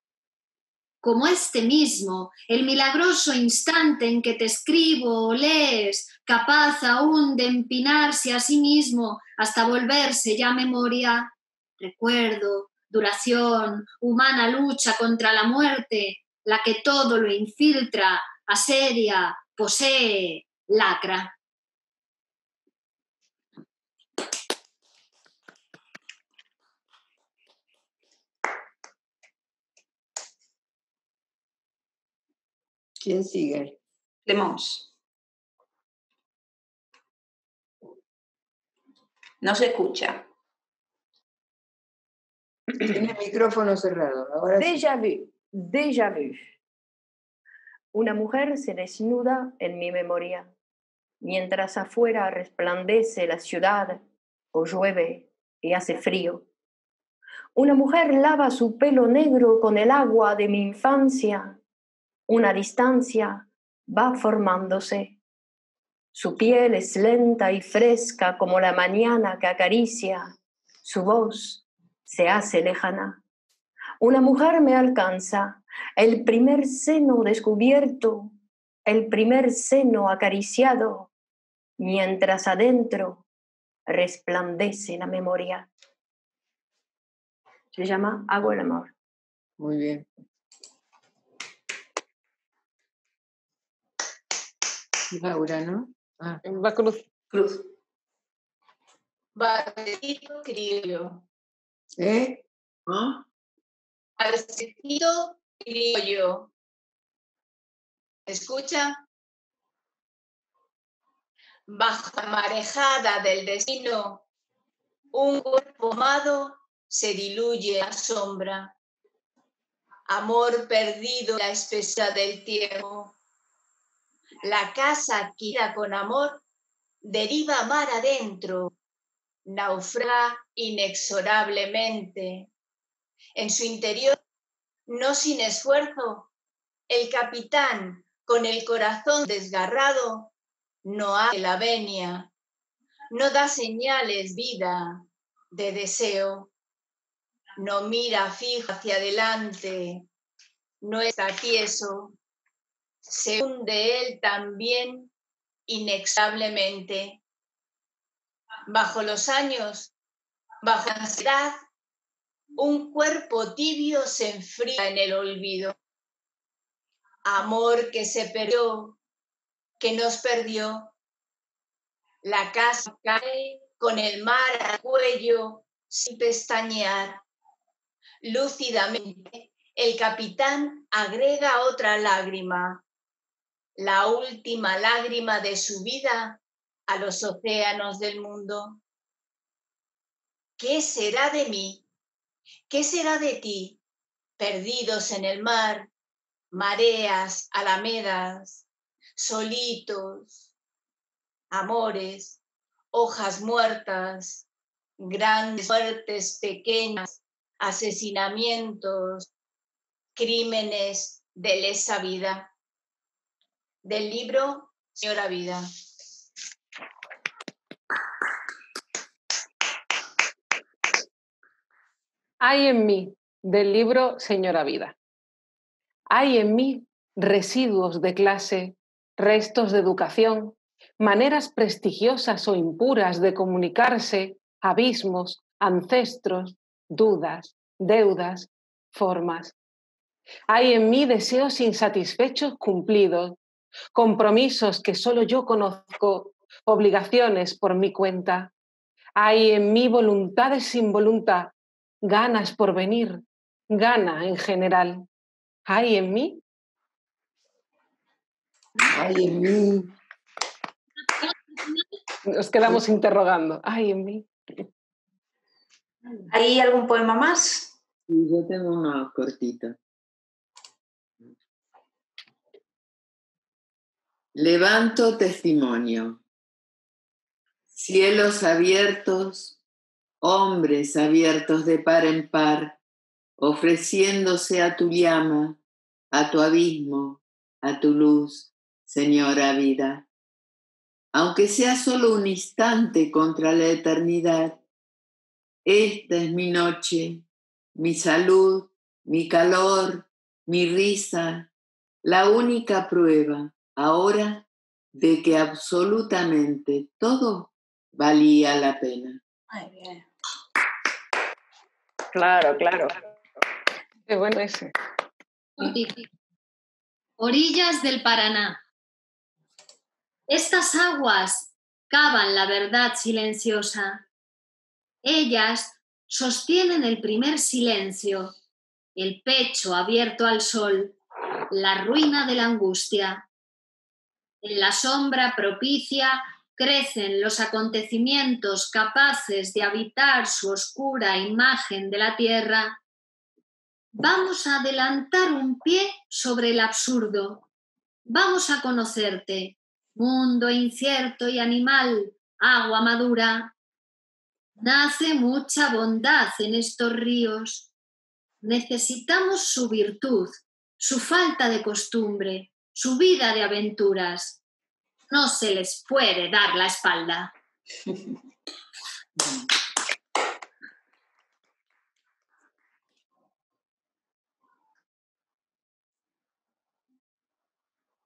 Como este mismo, el milagroso instante en que te escribo o lees, capaz aún de empinarse a sí mismo hasta volverse ya memoria, recuerdo, duración, humana lucha contra la muerte, la que todo lo infiltra, asedia, posee, lacra. ¿Quién sigue? Clemons. No se escucha. Tiene el micrófono cerrado. Ahora sí. Déjà vu, déjà vu. Una mujer se desnuda en mi memoria, mientras afuera resplandece la ciudad o llueve y hace frío. Una mujer lava su pelo negro con el agua de mi infancia. Una distancia va formándose. Su piel es lenta y fresca como la mañana que acaricia. Su voz se hace lejana. Una mujer me alcanza, el primer seno descubierto, el primer seno acariciado, mientras adentro resplandece la memoria. Se llama Hago el amor. Muy bien. Laura, ¿no? Ah, Va cruz. Cruz. Criollo. ¿Eh? ¿No? Barretito criollo. ¿Escucha? Bajo la marejada del destino, un cuerpo amado se diluye a sombra. Amor perdido en la espesa del tiempo. La casa adquirida con amor deriva mar adentro, naufraga inexorablemente. En su interior, no sin esfuerzo, el capitán, con el corazón desgarrado, no hace la venia, no da señales vida de deseo, no mira fijo hacia adelante, no está tieso, se hunde él también inexorablemente. Bajo los años, bajo la ansiedad, un cuerpo tibio se enfría en el olvido. Amor que se perdió, que nos perdió. La casa cae con el mar al cuello sin pestañear. Lúcidamente, el capitán agrega otra lágrima, la última lágrima de su vida a los océanos del mundo. ¿Qué será de mí? ¿Qué será de ti? Perdidos en el mar, mareas, alamedas, solitos, amores, hojas muertas, grandes muertes pequeñas, asesinamientos, crímenes de lesa vida. Del libro Señora Vida. Hay en mí, del libro Señora Vida. Hay en mí residuos de clase, restos de educación, maneras prestigiosas o impuras de comunicarse, abismos, ancestros, dudas, deudas, formas. Hay en mí deseos insatisfechos cumplidos, compromisos que solo yo conozco, obligaciones por mi cuenta. Hay en mí voluntades sin voluntad, ganas por venir, gana en general. Hay en mí. Hay en mí. Nos quedamos interrogando. Hay en mí. ¿Hay algún poema más? Sí, yo tengo uno cortito. Levanto testimonio. Cielos abiertos, hombres abiertos de par en par, ofreciéndose a tu llama, a tu abismo, a tu luz, Señora vida. Aunque sea solo un instante contra la eternidad, esta es mi noche, mi salud, mi calor, mi risa, la única prueba ahora de que absolutamente todo valía la pena. Claro, claro. Qué bueno ese. Orillas del Paraná. Estas aguas cavan la verdad silenciosa. Ellas sostienen el primer silencio, el pecho abierto al sol, la ruina de la angustia. En la sombra propicia crecen los acontecimientos capaces de habitar su oscura imagen de la tierra. Vamos a adelantar un pie sobre el absurdo. Vamos a conocerte, mundo incierto y animal, agua madura. Nace mucha bondad en estos ríos. Necesitamos su virtud, su falta de costumbre, su vida de aventuras. No se les puede dar la espalda.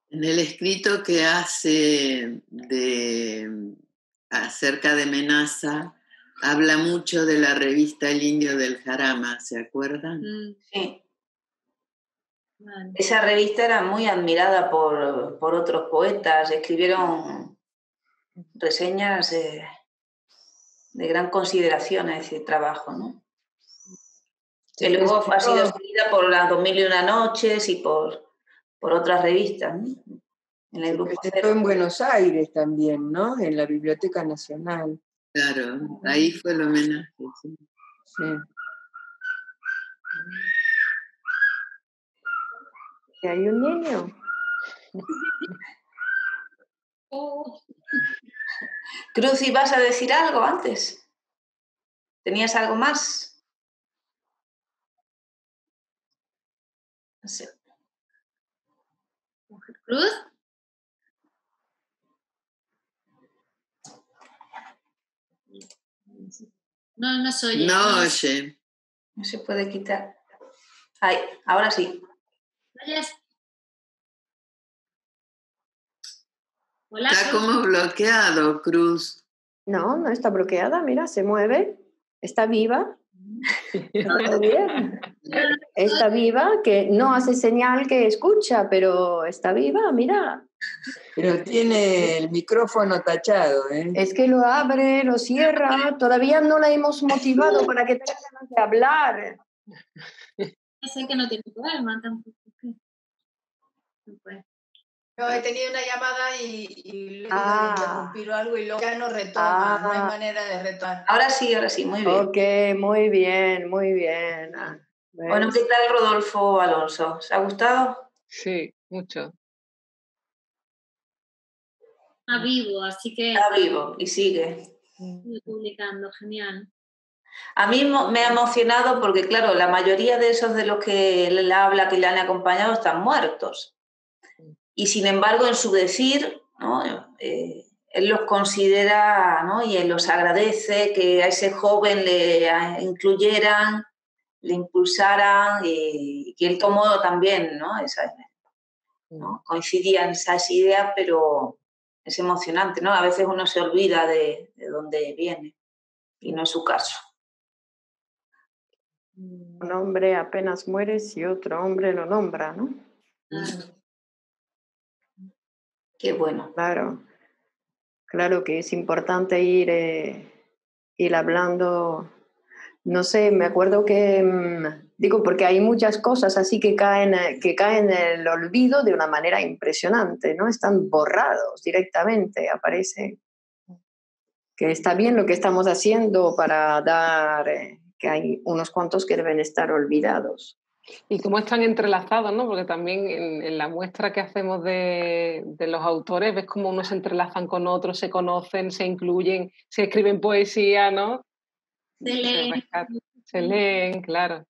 En el escrito que hace de, acerca de Menaza, habla mucho de la revista El Indio del Jarama, ¿se acuerdan? Sí. Esa revista era muy admirada por, por otros poetas, escribieron reseñas de, de gran consideración a ese trabajo, ¿no? Que luego ha sido seguida por las 2001 noches y por, por otras revistas, ¿no? En el Se grupo presentó en Buenos Aires también, ¿no? En la Biblioteca Nacional. Claro, ahí fue el homenaje. sí. Sí. ¿Y hay un niño? Cruz, ¿ibas a decir algo antes? ¿Tenías algo más? No sé. Cruz, no, no soy. No oye. No se puede quitar. Ay, ahora sí. Hola, Está Cruz. como bloqueado, Cruz. No, no está bloqueada, mira, se mueve, está viva. Está todo bien. Está viva, que no hace señal que escucha, pero está viva, mira. Pero tiene el micrófono tachado, ¿eh? Es que lo abre, lo cierra, todavía no la hemos motivado para que tenga ganas de hablar. Sé que no tiene problema tampoco. No he tenido una llamada y, y luego Ah. interrumpir o algo y luego ya no retoma, no hay Ah. manera de retomar. Ahora sí, ahora sí, muy bien. Ok, muy bien, muy bien. Ah, Bueno. ¿qué tal Rodolfo Alonso? ¿Os ha gustado? Sí, mucho. Está vivo, así que Está vivo y sigue. sigue publicando, genial. A mí me ha emocionado porque, claro, la mayoría de esos de los que él habla, que le han acompañado, están muertos. Y sin embargo, en su decir, ¿no? Eh, él los considera ¿no? y él los agradece que a ese joven le incluyeran, le impulsaran y, que él tomó también, ¿no? Esa- ¿no? Coincidían esas ideas, pero es emocionante, ¿no? A veces uno se olvida de, de dónde viene y no es su caso. Un hombre apenas muere si otro hombre lo nombra, ¿no? Qué bueno. Claro, claro que es importante ir eh, ir hablando. No sé, me acuerdo que, mm, digo, porque hay muchas cosas así que caen, eh, que caen en el olvido de una manera impresionante, ¿no? Están borrados directamente, aparece que está bien lo que estamos haciendo para dar, eh, que hay unos cuantos que deben estar olvidados. Y cómo están entrelazados, ¿no? Porque también en, la muestra que hacemos de, los autores, ves cómo unos se entrelazan con otros, se conocen, se incluyen, se escriben poesía, ¿no? Se leen. Se leen, claro.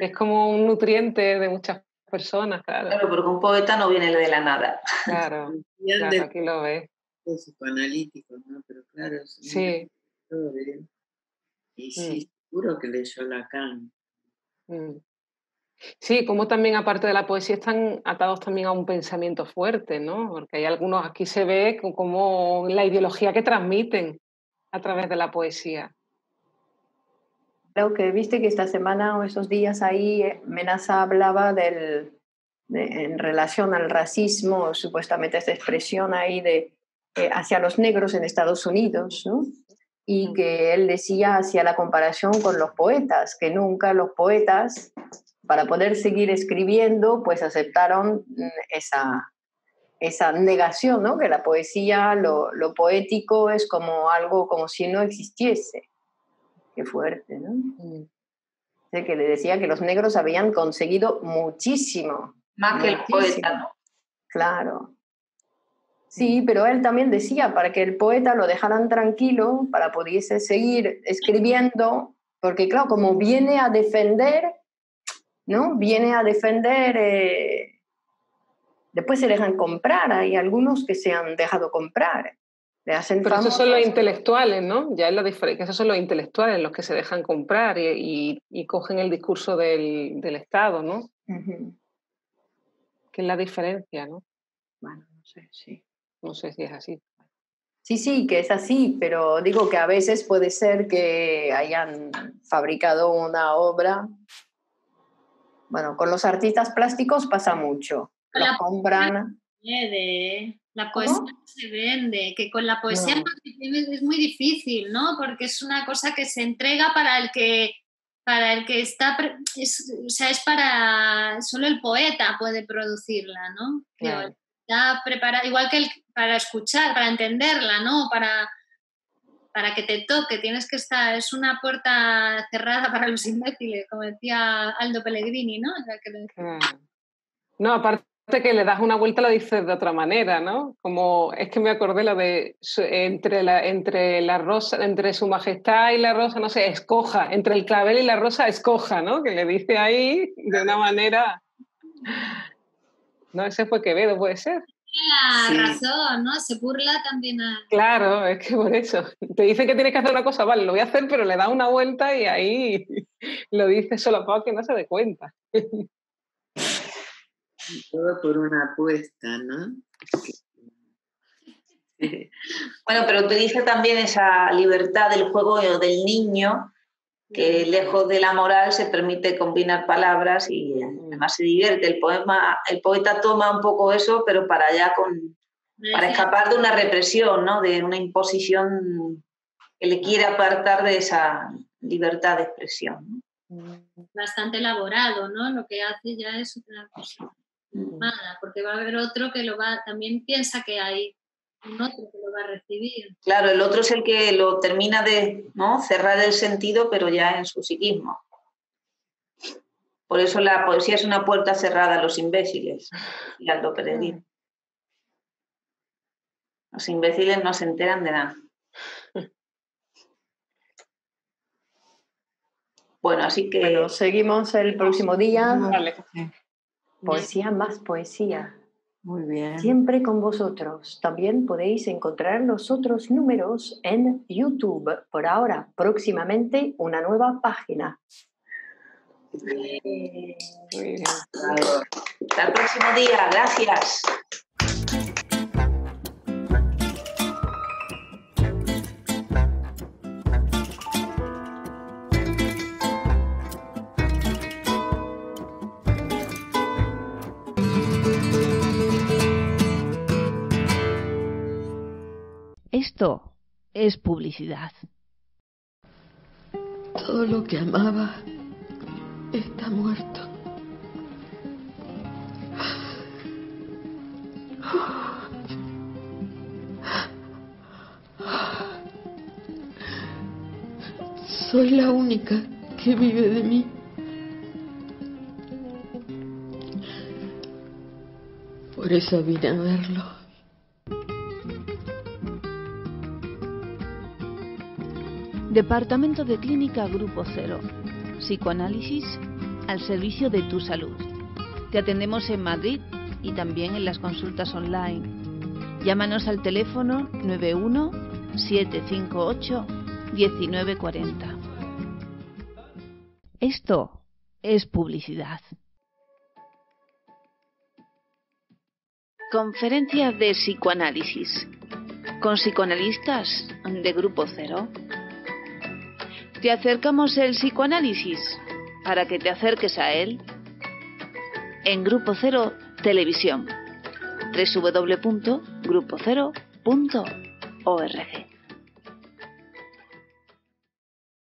Es como un nutriente de muchas personas, claro. Claro, porque un poeta no viene de la nada. Claro, claro aquí lo ves. Es psicoanalítico, ¿no? Pero claro, sí. todo bien. Y sí, mm. seguro que leyó Lacan. Mm. Sí, como también aparte de la poesía están atados también a un pensamiento fuerte, ¿no? Porque hay algunos, aquí se ve como la ideología que transmiten a través de la poesía. Creo que viste que esta semana o esos días ahí eh, Menaza hablaba del, en relación al racismo, supuestamente esta expresión ahí de eh, hacia los negros en Estados Unidos, ¿no? Y que él decía hacia la comparación con los poetas, que nunca los poetas para poder seguir escribiendo, pues aceptaron mm, esa, esa negación, ¿no? Que la poesía, lo, lo, poético es como algo como si no existiese. Qué fuerte, ¿no? Mm. que le decía que los negros habían conseguido muchísimo. Más que el poeta, ¿no? Claro. Sí, pero él también decía para que el poeta lo dejaran tranquilo, para pudiese seguir escribiendo, porque claro, como viene a defender ¿no? Viene a defender, eh, después se dejan comprar, hay algunos que se han dejado comprar. Le hacen Pero esos son los intelectuales, ¿no? Ya es la diferencia, esos son los intelectuales los que se dejan comprar y, cogen el discurso del, Estado, ¿no? Que es la diferencia, ¿no? Bueno, no sé, sí. No sé si es así. Sí, sí, que es así, pero digo que a veces puede ser que hayan fabricado una obra bueno, con los artistas plásticos pasa mucho. La compran. La poesía se vende, que con la poesía es muy difícil, ¿no? Porque es una cosa que se entrega para el que para el que está, o sea, es para, solo el poeta puede producirla, ¿no? Está preparada, igual que para escuchar, para entenderla, ¿no? Para, para que te toque tienes que estar, es una puerta cerrada para los imbéciles, como decía Aldo Pellegrini, ¿no? No, aparte que le das una vuelta lo dices de otra manera, ¿no? Como es que me acordé lo de entre la, entre la rosa, entre su majestad y la rosa, no sé, escoja, entre el clavel y la rosa, escoja, ¿no? Que le dice ahí de una manera. No, ese fue Quevedo, puede ser la razón, ¿no? Se burla también a... Claro, es que por eso. Te dicen que tienes que hacer una cosa, vale, lo voy a hacer, pero le da una vuelta y ahí lo dice solo para que no se dé cuenta. Todo por una apuesta, ¿no? Bueno, pero te dice también esa libertad del juego del niño que lejos de la moral se permite combinar palabras y además se divierte. El poema, el poeta toma un poco eso, pero para allá con para escapar de una represión, ¿no? de una imposición que le quiere apartar de esa libertad de expresión. Bastante elaborado, ¿no? Lo que hace ya es otra cosa. Nada, porque va a haber otro que lo va, también piensa que hay un otro que lo va a recibir. Claro, el otro es el que lo termina de ¿no? cerrar el sentido, pero ya en su psiquismo. Por eso la poesía es una puerta cerrada a los imbéciles, y Aldo Peregrino. Los imbéciles no se enteran de nada. Bueno, así que. Bueno, seguimos el próximo día. Poesía más poesía. Muy bien. Siempre con vosotros. También podéis encontrar los otros números en YouTube. Por ahora, próximamente una nueva página. Muy bien. Hasta el próximo día. Gracias. Esto es publicidad. Todo lo que amaba está muerto. Soy la única que vive de mí. Por eso vine a verlo. Departamento de Clínica Grupo Cero. Psicoanálisis al servicio de tu salud. Te atendemos en Madrid y también en las consultas online. Llámanos al teléfono 91 758 1940. Esto es publicidad. Conferencia de psicoanálisis con psicoanalistas de Grupo Cero. Te acercamos el psicoanálisis para que te acerques a él en Grupo Cero Televisión www.grupocero.org